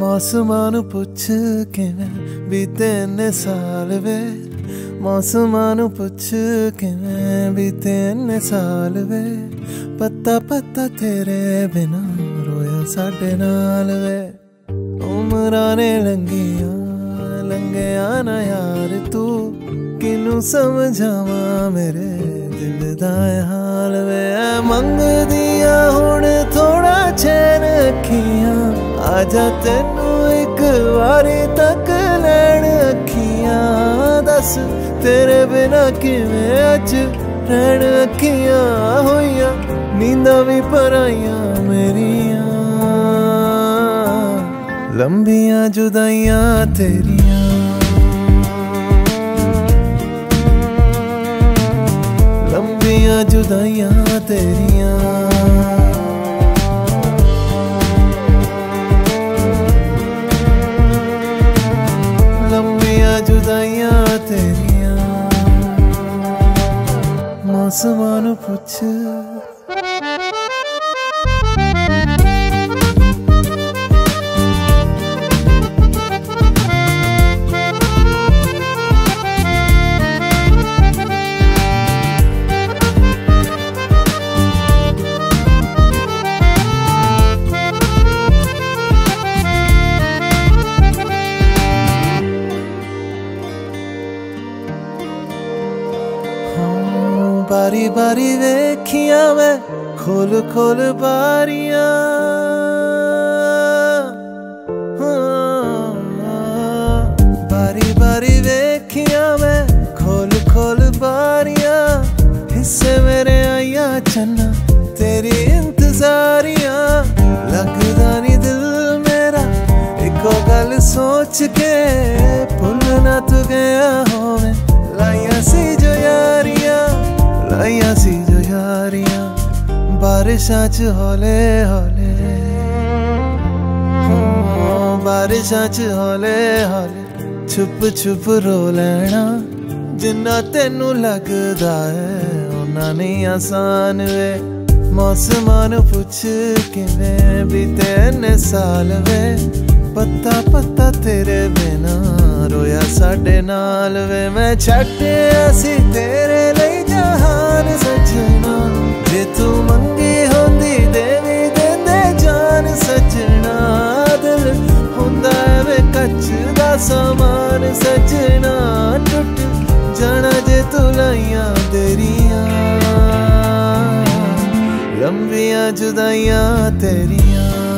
ਮੌਸਮਾਂ ਨੂੰ ਪੁੱਛ ਕਿਵੇਂ ਬੀਤੇ ਨੇ ਸਾਲ ਵੇ। ਮੌਸਮਾਂ ਨੂੰ ਪੁੱਛ ਕਿਵੇਂ ਬੀਤੇ ਨੇ ਸਾਲ ਵੇ। ਪੱਤਾ ਪੱਤਾ ਤੇਰੇ ਬਿਨਾ ਰੋਇਆ ਸਾਡੇ ਨਾਲ ਵੇ। ਉਮਰਾਂ ਨੇ ਲੰਘੀਆਂ, ਲੰਘਿਆ ਨਾ ਯਾਰ ਤੂੰ। ਕਿਨੂੰ ਸਮਝਾਵਾਂ ਮੇਰੇ ਦਿਲ ਦਾ ਹਾਲ ਵੇ। ਮੰਗਦੀਆਂ ਹੁਣ ਥੋੜਾ ਚੈਨ ਅੱਖੀਆਂ ਆ ਤੈਨੂੰ ਇੱਕ ਵਾਰੀ ਤੱਕ ਲੈਣ ਅੱਖੀਆਂ ਦੱਸ। ਤੇਰੇ ਬਿਨਾ ਕਿਵੇਂ ਅੱਜ ਰਹਿਣ ਅੱਖੀਆਂ ਹੋਈਆਂ? ਨੀਂਦਾਂ ਵੀ ਪਰਾਈਆਂ ਮੇਰੀਆਂ। ਲੰਬੀਆਂ ਜੁਦਾਈਆਂ ਤੇਰੀਆਂ। ਲੰਬੀਆਂ ਜੁਦਾਈਆਂ ਤੇਰੀਆਂ। ਜੁਦਾਈਆਂ ਤੇਰੀਆਂ। ਮੌਸਮਾਂ ਨੂੰ ਪੁੱਛ ਬਾਰੀ ਬਾਰੀ ਵੇਖੀਆਂ ਮੈਂ ਖੋਲ ਖੋਲ ਬਾਰੀਆਂ। ਹਾਂ, ਬਾਰੀ ਬਾਰੀ ਵੇਖੀਆਂ ਮੈਂ ਖੋਲ ਖੋਲ ਬਾਰੀਆਂ। ਹਿੱਸੇ ਮੇਰੇ ਆਇਆ ਚੰਨਾ ਤੇਰੀ ਇੰਤਜ਼ਾਰੀਆਂ। ਲੱਗਦਾ ਨਹੀਂ ਦਿਲ ਮੇਰਾ ਇੱਕੋ ਗੱਲ ਸੋਚ ਕੇ ਬਾਰਿਸ਼ਾਂ ਚ ਹੌਲੇ ਹੌਲੇ ਬਾਰਿਸ਼ਾਂ ਚ ਹੌਲੇ ਹੌਲੇ ਛੁਪ ਛੁਪ ਰੋ ਲੈਣਾ ਜਿੰਨਾ ਤੈਨੂੰ ਲੱਗਦਾ ਹੈ ਉਹਨਾਂ ਨਹੀਂ ਆਸਾਨ ਵੇ ਮੌਸਮਾਂ ਨੂੰ ਪੁੱਛ ਕਿਵੇਂ ਬੀਤੇ ਨੇ ਸਾਲ ਵੇ ਪੱਤਾ ਪੱਤਾ ਤੇਰੇ ਬਿਨਾ ਰੋਇਆ ਸਾਡੇ ਨਾਲ ਵੇ ਮੈਂ ਛੱਡਿਆ ਸੀ ਤੇਰੇ ਲਈ ਜਹਾਨ ਸਮਾਨ ਸਜਣਾ ਟੁੱਟ ਜਾਣਾ ਜੇ ਤੂੰ ਲਾਈਆਂ ਤੇਰੀਆਂ। ਲੰਬੀਆਂ ਜੁਦਾਈਆਂ ਤੇਰੀਆਂ।